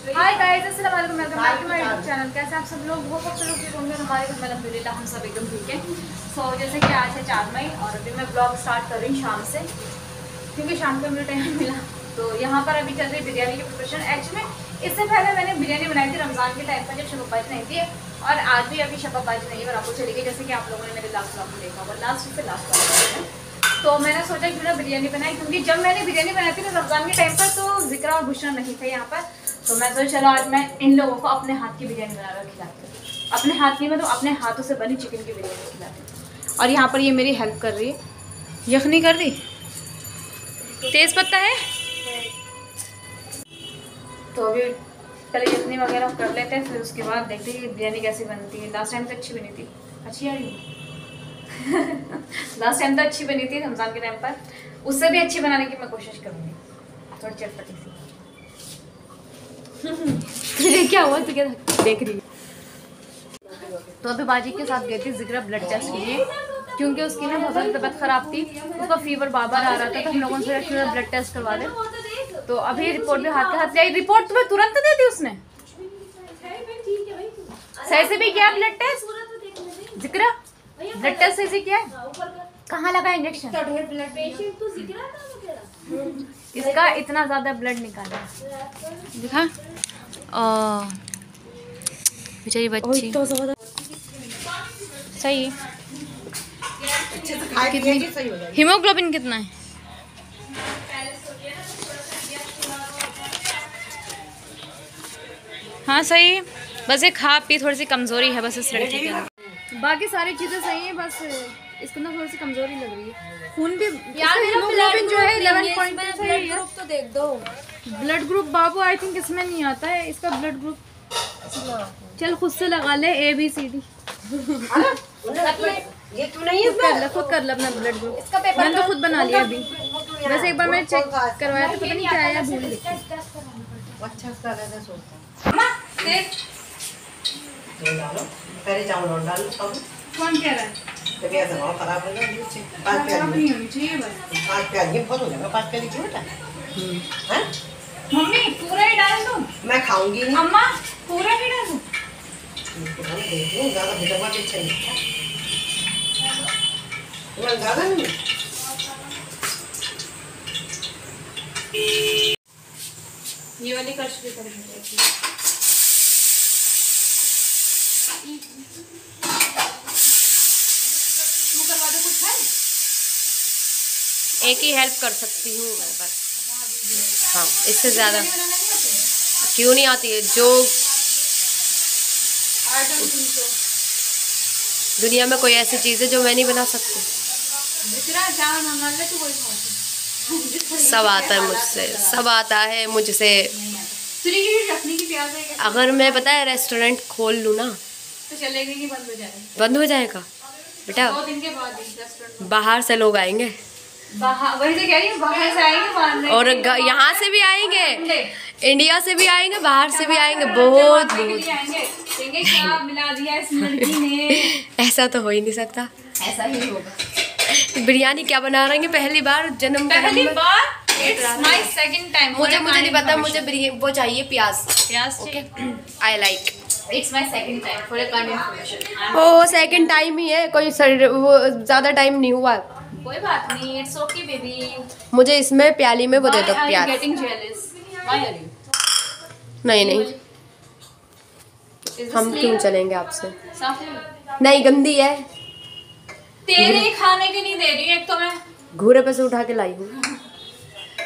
हाय guys अस्सलाम वालेकुम welcome back to my YouTube channel कैसे आप सब लोग? वो सब लोग होंगे हमारे घर में अल्हम्दुलिल्लाह हम सब एकदम ठीक हैं। सो जैसे कि आज है चार मई और अभी मैं ब्लॉग स्टार्ट कर रही हूँ शाम से। क्योंकि शाम को मुझे टाइम मिला। तो यहाँ पर अभी चल रही बिरयानी की प्रिपरेशन एक्चुअली इससे पहले मैंने बिरयानी बनाई थी रमज़ान के टाइम पर जब शबाबाज नहीं थी। और आज भी अभी शबाबाज नहीं है और आपको चली गई जैसे कि आप लोगों ने मेरे लास्ट ब्लॉग में देखा होगा। लास्ट से लास्ट वाला तो मैंने सोचा क्यों ना बिरयानी बनाई क्योंकि जब मैंने बिरयानी बनाई थी ना रमज़ान के टाइम पर तो ज़िक्र और बुशरा नहीं थे यहाँ पर। तो मैं सोचा चलो आज मैं इन लोगों को अपने हाथ की बिरयानी बनाकर खिलाती हूँ। अपने हाथ की मतलब अपने हाथों से बनी चिकन की बिरयानी खिलाती हूँ। और यहाँ पर ये मेरी हेल्प कर रही है। यखनी कर दी तेज़ पत्ता है? तो अभी पहले यखनी वगैरह कर लेते हैं, फिर उसके बाद देखते हैं बिरयानी कैसी बनती है। लास्ट टाइम तो अच्छी बनी थी। अच्छी आ रही लास्ट टाइम तो अच्छी बनी थी रमज़ान के टाइम पर। उससे भी अच्छी बनाने की मैं कोशिश करूँगी। थोड़ी चटपटी सी। क्या हुआ तू क्या देख रही तो अभी बाजी के साथ गई थी, ज़िक्र ब्लड टेस्ट के लिए। क्योंकि उसकी ना बहुत ज़्यादा तबीयत ख़राब थी। उसका फीवर बार बार आ रहा था तो हम लोगों ने सोचा ब्लड टेस्ट करवा दें। तो अभी रिपोर्ट भी हाथ के हाथ से आई। रिपोर्ट तुम्हें तुरंत दे दी उसने? सही से भी किया ब्लड टेस्ट ज़िक्र ब्लड टेस्ट सही से किया? कहाँ लगा इंजेक्शन इसका इतना ज़्यादा ब्लड निकाला। दिखा। ओ बेचारी बच्ची। सही। कितनी हीमोग्लोबिन कितना है? हाँ सही। बस ये खा पी थोड़ी सी कमज़ोरी है बस इस लड़की के बाकी सारी चीज़ें सही है बस इसके अंदर थोड़ी सी कमज़ोरी लग रही है। खून भी हीमोग्लोबिन जो सही है तो देख दो। ब्लड ग्रुप बाबू आई थिंक इसमें नहीं आता है इसका ब्लड ग्रुप चल खुद से लगा ले ए बी सी डी ये तू नहीं है कर ले खुद कर ले अपना ब्लड ग्रुप इसका पेपर मैंने तो खुद बना लिया अभी। वैसे एक बार मैंने चेक करवाया था पता नहीं क्या आया भूल गई। अच्छा उसका अलग सोचता ये डालो पहले चावल और डाल कौन कह रहा है? तबीयत बहुत खराब हो गई मुझसे पाँच प्याज नहीं। होनी चाहिए बस। पाँच प्याज में बहुत हो जाएगा पाँच प्याज क्यों बेटा। मम्मी पूरा ही डाल दूँ। मैं खाऊँगी नहीं। अम्मा पूरा ही डाल दूँ। ज़्यादा भिजवा के अच्छा नहीं ज़्यादा नहीं। ये वाली कश भी कर तू करवा दे कुछ है एक ही हेल्प कर सकती हूँ मैं बस। हाँ इससे ज़्यादा। क्यों नहीं आती है? जो दुनिया में कोई ऐसी चीज़ है जो मैं नहीं बना सकती। तू सब आता है मुझसे। सब आता है मुझसे। अगर मैं पता है रेस्टोरेंट खोल लूँ ना। तो चलेगी बंद हो जाएगा? बंद हो जाएगा? बेटा बाहर से लोग आएँगे। वही तो कह रही हूँ बाहर से आएँगे और यहाँ से भी आएँगे? इंडिया से भी आएँगे बाहर से भी आएँगे? बहुत बहुत। ने? ऐसा तो हो ही नहीं सकता। ऐसा ही होगा। बिरयानी क्या बना रहे हैं? पहली बार जन्म पहली बार? मुझे मुझे नहीं पता मुझे वो चाहिए प्याज। प्याज okay I like it's my second time for your kind information oh second time ही है। कोई वो ज़्यादा टाइम नहीं हुआ। कोई बात नहीं इट्स ओके बेबी मुझे इसमें प्याली में वो दे दो प्याज। Getting jealous why are you नहीं नहीं। हम क्यों चलेंगे आपसे? नहीं गंदी है। तेरे खाने के नहीं दे रही एक तो मैं। घूरे पे से उठा के लाई हूँ।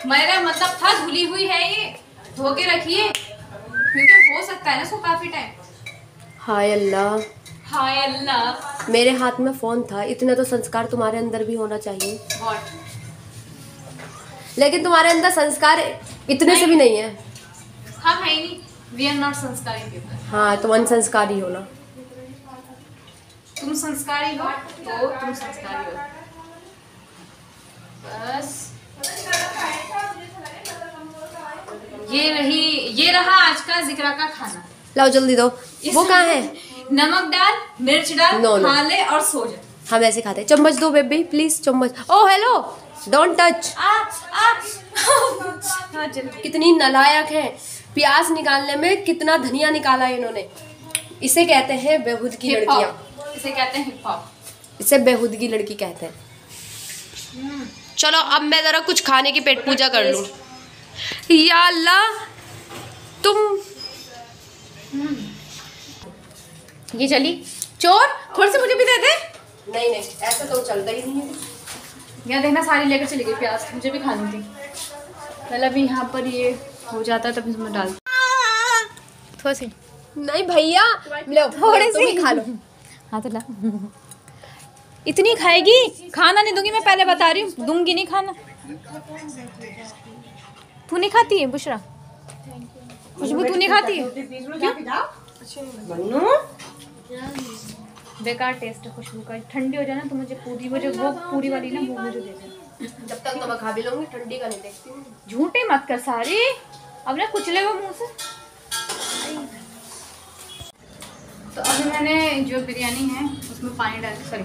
मेरा मतलब था धुली हुई है ये धो के रखिए। क्योंकि हो सकता है ना इसको काफ़ी टाइम हाय अल्लाह। हाय अल्लाह। मेरे हाथ में फ़ोन था इतना तो संस्कार तुम्हारे अंदर भी होना चाहिए। लेकिन तुम्हारे अंदर संस्कार इतने से भी नहीं है। हम है नहीं। वी आर नॉट संस्कारी पीपल हाँ तुम अनसंस्कारी हो ना। तुम संस्कारी हो? तो तुम संस्कारी हो। बस। ये रही ये रहा आज का जिक्रा का खाना। लाओ जल्दी दो। वो कहाँ है? नमक डाल मिर्च डाल No, no. खा ले और सो जा। हम ऐसे खाते हैं। चम्मच दो बेबी प्लीज़ चम्मच। ओ हेलो डोंट टच कितनी नलायक है। प्याज निकालने में कितना धनिया निकाला है इन्होंने। इसे कहते हैं बेहुद की लड़कियाँ. इसे कहते हैं हिप हॉप इसे बेहुद की लड़की कहते हैं। चलो अब मैं जरा कुछ खाने की पेट पूजा कर लूँ। या अल्लाह तुम ये चली। चोर थोड़ी सी मुझे भी दे दे। नहीं नहीं ऐसा तो चलता ही नहीं है। यहाँ देखना सारी लेकर चली गई प्याज। मुझे भी खानी थी। पहले अभी यहाँ पर ये हो जाता है तब इसमें डाल। थोड़ी सी। नहीं भैया लो थोड़ी सी। खा लो। हाँ तो ला। इतनी खाएगी? खाना नहीं दूँगी मैं पहले बता रही हूँ। दूँगी नहीं खाना। तू नहीं खाती है बुशरा? खुशबू तू नहीं खाती है? मन्नू? बेकार टेस्ट है खुशबू का। ठंडी हो जाए ना तो मुझे पूरी वो जो वो पूरी वाली ना वो मुझे दे दे जब तक तो मैं खा भी लूँगी ठंडी का नहीं देखती हूँ। झूठे मत कर सारी। अब ना कुचले हुए मुँह से। तो अभी मैंने जो बिरयानी है उसमें पानी डाल सॉरी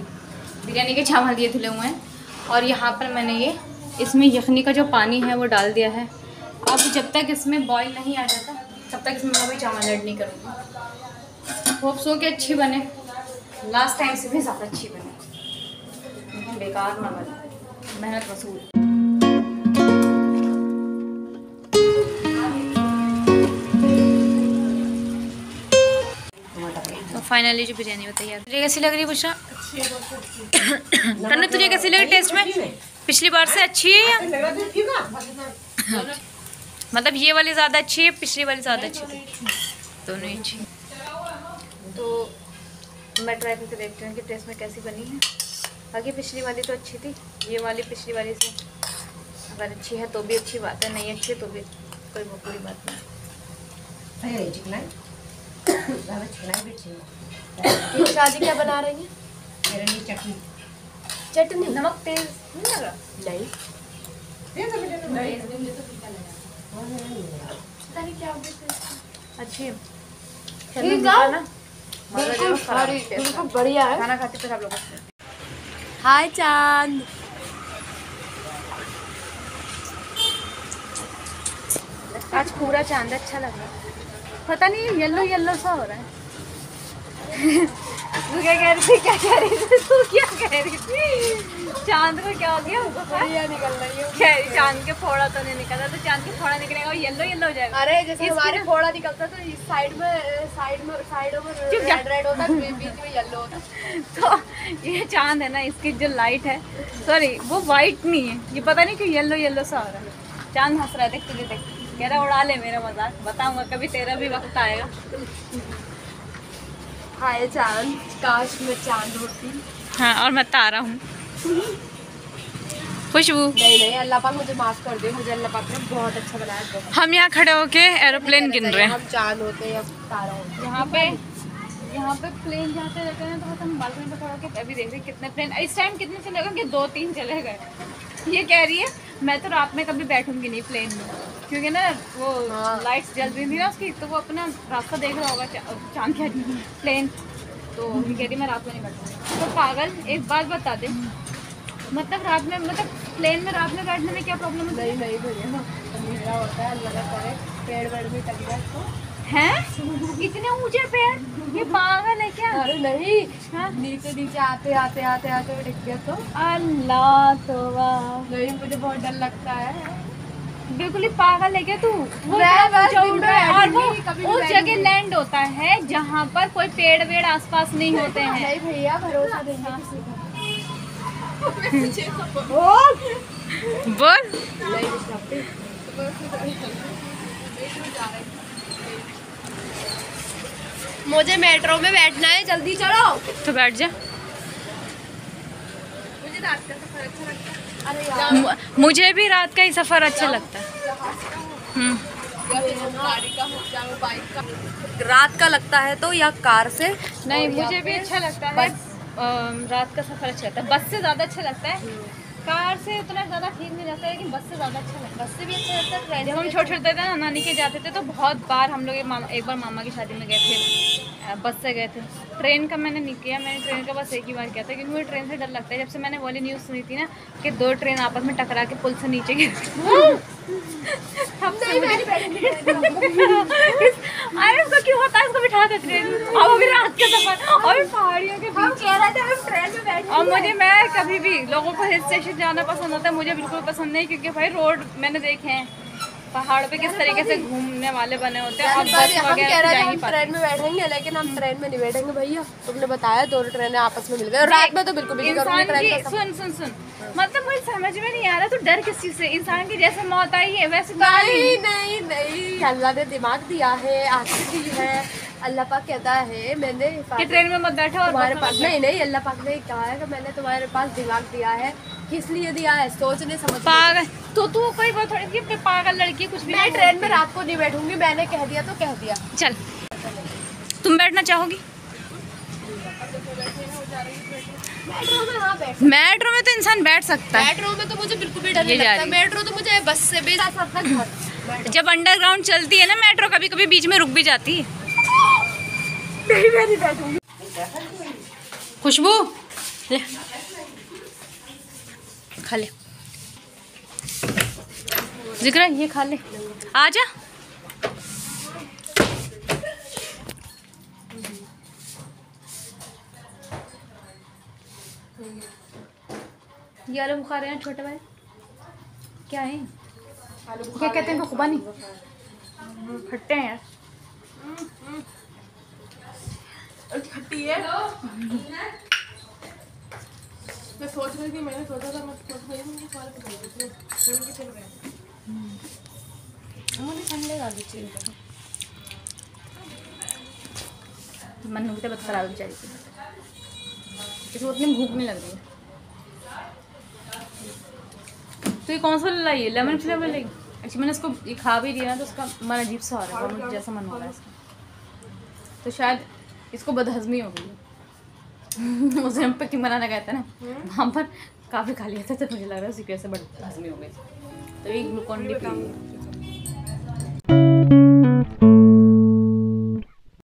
बिरयानी के चावल दिए धुले हुए हैं। और यहाँ पर मैंने ये इसमें यखनी का जो पानी है वो डाल दिया है। अब जब तक इसमें बॉईल नहीं आ जाता तब तक इसमें मैं कोई चावल ऐड नहीं करूँगी। होप सो कि अच्छी बने। लास्ट टाइम से भी ज़्यादा अच्छी बने। बेकार ना बने। मेहनत वसूल। तो फाइनली जो बिरयानी वो तैयार तुझे कैसी लग रही है बुशा तन्नू तुझे कैसी लगी टेस्ट में? पिछली बार से अच्छी है या? है मतलब ये वाली ज़्यादा अच्छी है पिछली वाली ज़्यादा अच्छी थी दोनों ही अच्छी तो मैं ट्राई करके देखती हूँ कि टेस्ट में कैसी बनी है। बाकी पिछली वाली तो अच्छी थी। ये वाली पिछली वाली से अगर अच्छी है तो भी अच्छी बात है नहीं अच्छी है तो भी कोई वो बुरी बात नहीं रही शादी क्या बना रही है? चटनी। चटनी नमक तेज नहीं लगा? नहीं। दे दो बेटे अच्छी है। है। बिल्कुल बिल्कुल बढ़िया है। खाना खाते फिर आप लोग हाय चाँद। आज पूरा चाँद अच्छा लग रहा है। पता नहीं येलो येलो सा हो रहा है। तू क्या कह रही थी? क्या कह रही थी? तू क्या कह रही थी? चाँद को क्या हो गया? बढ़िया निकल रही है। चाँद के फोड़ा तो नहीं निकला। तो चाँद के फोड़ा निकलेगा वो येलो येलो हो जाएगा। अरे जैसे हमारे फोड़ा निकलता तो इस साइड में साइड में साइडों में रेड रेड होता है बीच में येलो होता है। तो ये चाँद है ना इसकी जो लाइट है सॉरी वो वाइट नहीं है। ये पता नहीं क्यों येलो येलो सा हो रहा है। चाँद हंस रहा है देख तुझे देख। कह रहा उड़ा ले मेरा मज़ाक। बताऊँगा कभी तेरा भी वक्त आएगा। हाय चाँद काश में चाँद होती। हाँ और मैं तारा हूँ। खुशबू। नहीं नहीं अल्लाह पाक मुझे माफ़ कर दे मुझे अल्लाह पाक ने बहुत अच्छा बनाया हम यहाँ खड़े होके एरोप्लेन गिन रहे हैं। हम चाँद होते या तारा होते यहाँ पे यहाँ पे प्लेन जाते रहते हैं तो बस हम बालकनी पे खड़े होके अभी देख रहे हैं कितने प्लेन इस टाइम कितने चले गए? दो तीन चले गए। ये कह रही है मैं तो रात में कभी बैठूँगी नहीं प्लेन में। क्योंकि ना वो हाँ। लाइट्स जल रही थी ना उसकी तो वो अपना रास्ता देख रहा होगा चा- चाँद क्या प्लेन तो ये कह रही मैं रात में नहीं बैठूँगी। तो पागल एक बात बता दे। मतलब रात में मतलब प्लेन में रात में बैठने में क्या प्रॉब्लम है? नहीं नहीं भैया अंधेरा होता है पेड़ वेड़ भी टक जाए तो हैं इतने ऊँचे पेड़ ये पागल है क्या अरे नहीं हाँ? नीचे नीचे आते आते आते आते दिख गया तो अल्लाह तोबा नहीं मुझे बहुत डर लगता है बिल्कुल ही पागल है क्या तू वो दिन है और वो उस जगह लैंड होता है जहाँ पर कोई पेड़ वेड़ आसपास नहीं होते हैं नहीं भैया भरोसा किसी बोल मुझे मेट्रो में बैठना है जल्दी चलो। तो बैठ जा। मुझे रात का सफ़र अच्छा लगता है। अरे मुझे भी रात का ही सफ़र अच्छा लगता है। हम्म, हो रात का लगता है तो या कार से? नहीं मुझे भी अच्छा लगता है। रात का सफ़र अच्छा लगता है। बस से ज़्यादा अच्छा लगता है। कार से उतना ज़्यादा ठीक नहीं लगता है लेकिन बस से ज़्यादा अच्छा लगता बस से भी अच्छा लगता है जब हम छोटे छोटे थे ना नानी के जाते थे तो बहुत बार हम लोग एक बार मामा की शादी में गए थे बस से गए थे। ट्रेन का मैंने नहीं किया मैंने ट्रेन का बस एक ही बार किया था क्योंकि मुझे ट्रेन से डर लगता है। जब से मैंने वाली न्यूज़ सुनी थी ना कि दो ट्रेन आपस में टकरा के पुल से नीचे गिर अरे उसको क्यों होता है? इसको बिठा के ट्रेन अब अभी रात के सफ़र। और पहाड़ियों के बीच। कह रहे थे हम ट्रेन में बैठे और मुझे मैं कभी भी लोगों को हिल स्टेशन जाना पसंद होता है मुझे बिल्कुल पसंद नहीं क्योंकि भाई रोड मैंने देखे हैं। पहाड़ों पे किस तरीके से घूमने वाले बने होते हैं? और बस हम कह रहे जा थे हम ट्रेन में बैठेंगे लेकिन हम ट्रेन में नहीं बैठेंगे भैया। तुमने बताया दोनों ट्रेनें आपस में मिल गई और रात में तो बिल्कुल भी नहीं सुन सुन सुन। मतलब मुझे समझ में नहीं आ रहा तो डर किस चीज़ से? इंसान की जैसे मौत आई है वैसे तो नहीं नहीं नहीं। अल्लाह ने दिमाग दिया है आँखें दी है। अल्लाह पाक कहता है मैंने कि ट्रेन में मत बैठो और तुम्हारे पास नहीं नहीं अल्लाह पाक ने कहा है कि मैंने तुम्हारे पास दिमाग दिया है किस लिए दिया है? सोचने समझ पागल। तो तू कोई बात थोड़ी कि पागल लड़की कुछ भी मैं ट्रेन में रात को नहीं बैठूँगी मैंने कह दिया तो कह दिया। चल। तुम बैठना चाहोगी? मेट्रो में हाँ बैठ मेट्रो में तो इंसान बैठ सकता है। मेट्रो में तो मुझे बिल्कुल भी डर नहीं लगता। मेट्रो तो मुझे बस से भी जब अंडरग्राउंड चलती है ना मेट्रो कभी कभी बीच में रुक भी जाती है। खुशबू ले। खा ले। ज़िक्र ये खा ले। आ जा। ये आलू बुखार है, छोटे भाई। क्या है? क्या कहते हैं इनको खुबानी खट्टे हैं यार। खट्टी है। मैं सोच रही थी, मैंने सोचा था, मैं सोच रही थी कि मुझे का मन में तबियत खराब हो जाएगी इसको उतनी भूख नहीं लग रही तो ये कौन सा लाई है लेमन फ्लेवर लाई एक्चुअली मैंने इसको ये खा भी दिया ना तो उसका मन अजीब सा हो रहा है वॉमिट जैसा मन हो रहा है इसका। तो शायद इसको बदहजमी हो गई। है उसे हम पैकिंग बनाने गए थे ना। वहाँ पर काफ़ी खा लिया था तो मुझे लग रहा है उसी की वजह से बदहजमी हो गई। तो ये ग्लूकॉन डी पी